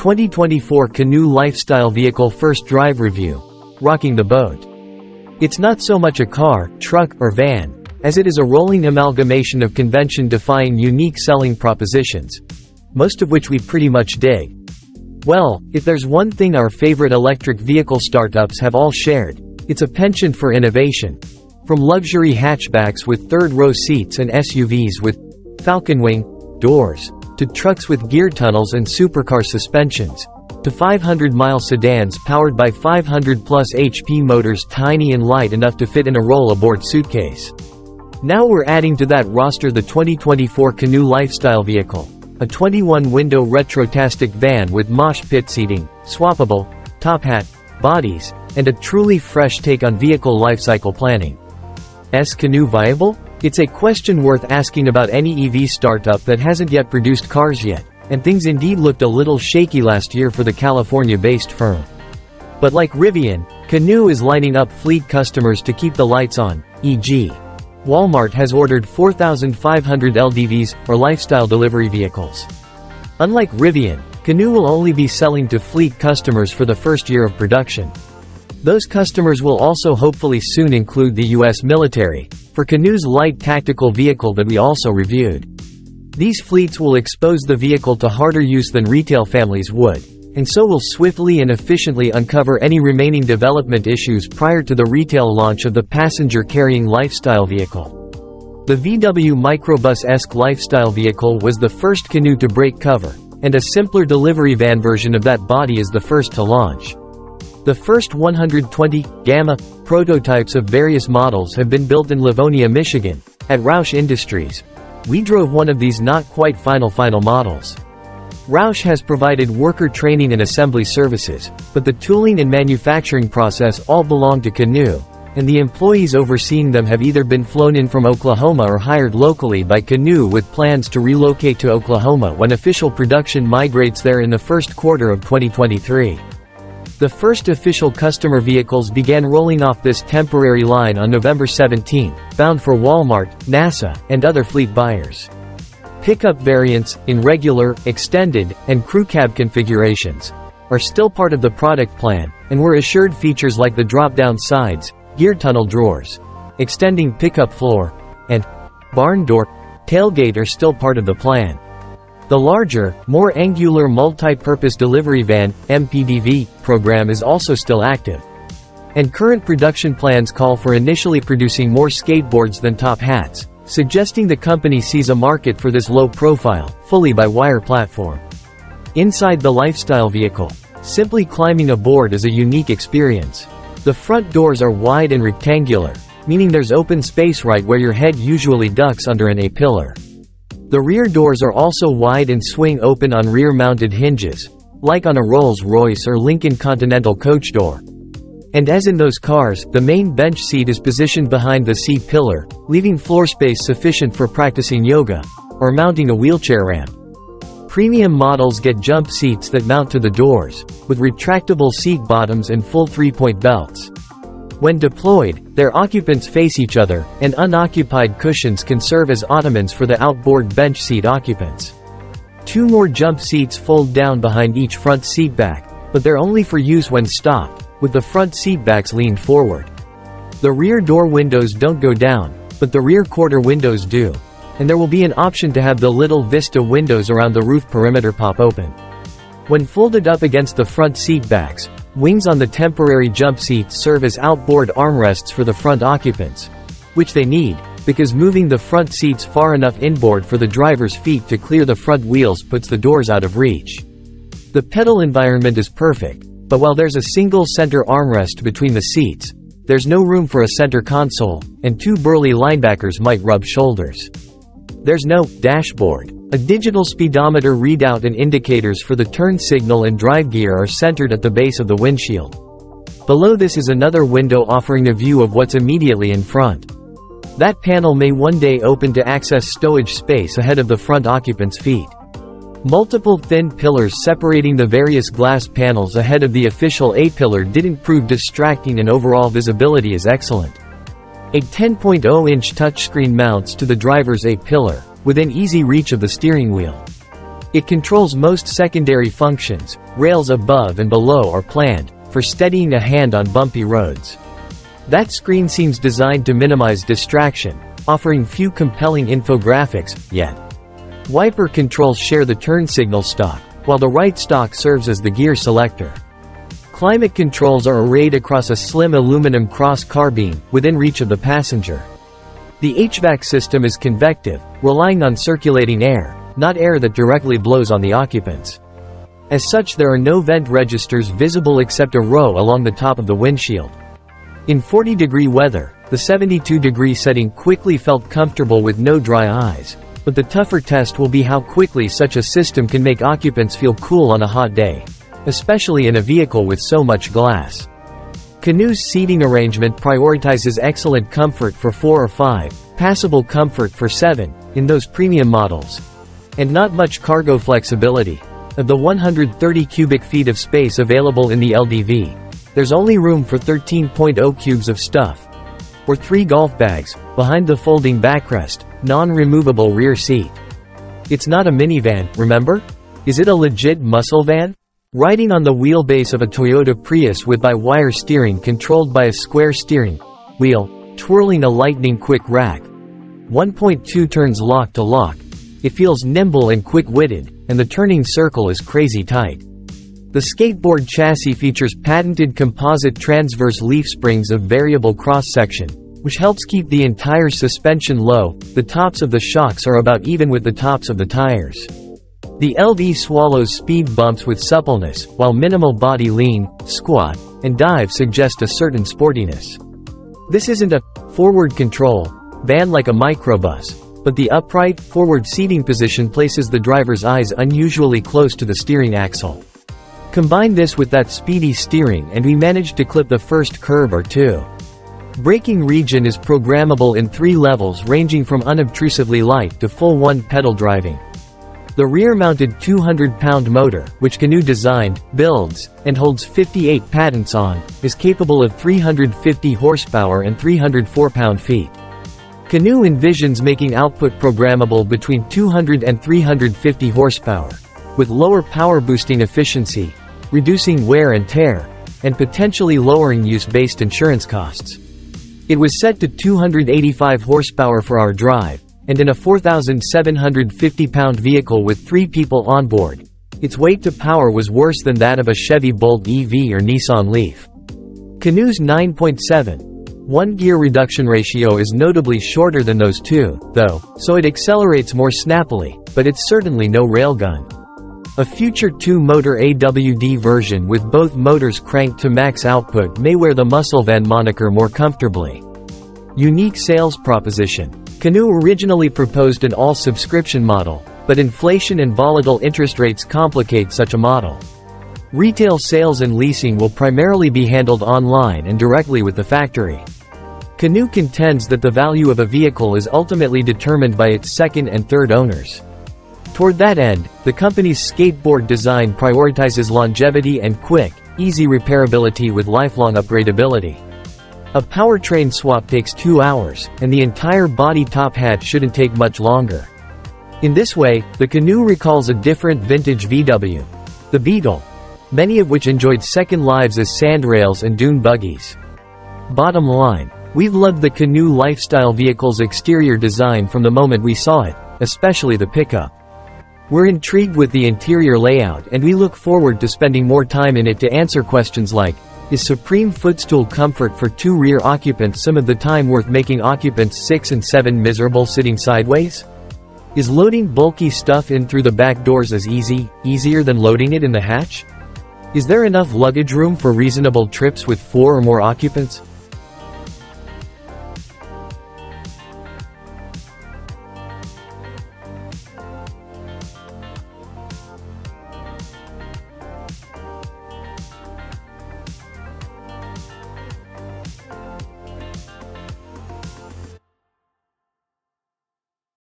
2024 Canoo Lifestyle Vehicle First Drive Review. Rocking the boat. It's not so much a car, truck, or van, as it is a rolling amalgamation of convention-defying unique selling propositions. Most of which we pretty much dig. Well, if there's one thing our favorite electric vehicle startups have all shared, it's a penchant for innovation. From luxury hatchbacks with third-row seats and SUVs with Falcon Wing doors, to trucks with gear tunnels and supercar suspensions, to 500-mile sedans powered by 500-plus HP motors tiny and light enough to fit in a roll-aboard suitcase. Now we're adding to that roster the 2024 Canoo Lifestyle Vehicle, a 21-window retrotastic van with mosh pit seating, swappable, top hat, bodies, and a truly fresh take on vehicle lifecycle planning. S Canoo viable? It's a question worth asking about any EV startup that hasn't yet produced cars yet, and things indeed looked a little shaky last year for the California-based firm. But like Rivian, Canoo is lining up fleet customers to keep the lights on, e.g. Walmart has ordered 4,500 LDVs, or lifestyle delivery vehicles. Unlike Rivian, Canoo will only be selling to fleet customers for the first year of production. Those customers will also hopefully soon include the US military, for Canoo's light tactical vehicle that we also reviewed. These fleets will expose the vehicle to harder use than retail families would, and so will swiftly and efficiently uncover any remaining development issues prior to the retail launch of the passenger-carrying lifestyle vehicle. The VW Microbus-esque lifestyle vehicle was the first Canoo to break cover, and a simpler delivery van version of that body is the first to launch. The first 120 Gamma prototypes of various models have been built in Livonia, Michigan, at Roush Industries. We drove one of these not quite final final models. Roush has provided worker training and assembly services, but the tooling and manufacturing process all belong to Canoo, and the employees overseeing them have either been flown in from Oklahoma or hired locally by Canoo with plans to relocate to Oklahoma when official production migrates there in the first quarter of 2023. The first official customer vehicles began rolling off this temporary line on November 17, bound for Walmart, NASA, and other fleet buyers. Pickup variants, in regular, extended, and crew cab configurations, are still part of the product plan, and were assured features like the drop-down sides, gear tunnel drawers, extending pickup floor, and barn door tailgate are still part of the plan. The larger, more angular multi-purpose delivery van, MPDV, program is also still active. And current production plans call for initially producing more skateboards than top hats, suggesting the company sees a market for this low-profile, fully-by-wire platform. Inside the lifestyle vehicle, simply climbing aboard is a unique experience. The front doors are wide and rectangular, meaning there's open space right where your head usually ducks under an A-pillar. The rear doors are also wide and swing open on rear-mounted hinges, like on a Rolls-Royce or Lincoln Continental coach door. And as in those cars, the main bench seat is positioned behind the C pillar, leaving floor space sufficient for practicing yoga, or mounting a wheelchair ramp. Premium models get jump seats that mount to the doors, with retractable seat bottoms and full three-point belts. When deployed, their occupants face each other, and unoccupied cushions can serve as ottomans for the outboard bench seat occupants. Two more jump seats fold down behind each front seat back, but they're only for use when stopped, with the front seat backs leaned forward. The rear door windows don't go down, but the rear quarter windows do. And there will be an option to have the little vista windows around the roof perimeter pop open. When folded up against the front seat backs, Wings on the temporary jump seats serve as outboard armrests for the front occupants, which they need, because moving the front seats far enough inboard for the driver's feet to clear the front wheels puts the doors out of reach. The pedal environment is perfect, but while there's a single center armrest between the seats, there's no room for a center console, and two burly linebackers might rub shoulders. There's no dashboard. A digital speedometer readout and indicators for the turn signal and drive gear are centered at the base of the windshield. Below this is another window offering a view of what's immediately in front. That panel may one day open to access stowage space ahead of the front occupant's feet. Multiple thin pillars separating the various glass panels ahead of the official A-pillar didn't prove distracting and overall visibility is excellent. A 10.0-inch touchscreen mounts to the driver's A-pillar, within easy reach of the steering wheel. It controls most secondary functions, rails above and below are planned, for steadying a hand on bumpy roads. That screen seems designed to minimize distraction, offering few compelling infographics, yet. Wiper controls share the turn signal stalk, while the right stalk serves as the gear selector. Climate controls are arrayed across a slim aluminum cross carbine, within reach of the passenger. The HVAC system is convective, relying on circulating air, not air that directly blows on the occupants. As such there are no vent registers visible except a row along the top of the windshield. In 40 degree weather, the 72 degree setting quickly felt comfortable with no dry eyes, but the tougher test will be how quickly such a system can make occupants feel cool on a hot day, especially in a vehicle with so much glass. Canoo's seating arrangement prioritizes excellent comfort for 4 or 5, passable comfort for 7, in those premium models. And not much cargo flexibility. Of the 130 cubic feet of space available in the LDV, there's only room for 13.0 cubes of stuff. Or three golf bags, behind the folding backrest, non-removable rear seat. It's not a minivan, remember? Is it a legit muscle van? Riding on the wheelbase of a Toyota Prius with by-wire steering controlled by a square steering wheel, twirling a lightning-quick rack. 1.2 turns lock to lock. It feels nimble and quick-witted, and the turning circle is crazy tight. The skateboard chassis features patented composite transverse leaf springs of variable cross-section, which helps keep the entire suspension low, the tops of the shocks are about even with the tops of the tires. The LV swallows speed bumps with suppleness, while minimal body lean, squat, and dive suggest a certain sportiness. This isn't a forward control van like a microbus, but the upright, forward seating position places the driver's eyes unusually close to the steering axle. Combine this with that speedy steering and we managed to clip the first curb or two. Braking regen is programmable in three levels ranging from unobtrusively light to full one-pedal driving. The rear-mounted 200-pound motor, which Canoo designed, builds, and holds 58 patents on, is capable of 350 horsepower and 304 pound-feet. Canoo envisions making output programmable between 200 and 350 horsepower, with lower power boosting efficiency, reducing wear and tear, and potentially lowering use-based insurance costs. It was set to 285 horsepower for our drive, and in a 4,750-pound vehicle with three people on board. Its weight to power was worse than that of a Chevy Bolt EV or Nissan Leaf. Canoo's 9.7 1-gear reduction ratio is notably shorter than those two, though, so it accelerates more snappily, but it's certainly no railgun. A future two-motor AWD version with both motors cranked to max output may wear the muscle van moniker more comfortably. Unique sales proposition. Canoo originally proposed an all-subscription model, but inflation and volatile interest rates complicate such a model. Retail sales and leasing will primarily be handled online and directly with the factory. Canoo contends that the value of a vehicle is ultimately determined by its second and third owners. Toward that end, the company's skateboard design prioritizes longevity and quick, easy repairability with lifelong upgradability. A powertrain swap takes two hours, and the entire body top hat shouldn't take much longer. In this way, the Canoo recalls a different vintage VW. The Beetle. Many of which enjoyed second lives as sandrails and dune buggies. Bottom line. We've loved the Canoo lifestyle vehicle's exterior design from the moment we saw it, especially the pickup. We're intrigued with the interior layout and we look forward to spending more time in it to answer questions like, is Supreme footstool comfort for two rear occupants some of the time worth making occupants 6 and 7 miserable sitting sideways? Is loading bulky stuff in through the back doors as easy, easier than loading it in the hatch? Is there enough luggage room for reasonable trips with four or more occupants?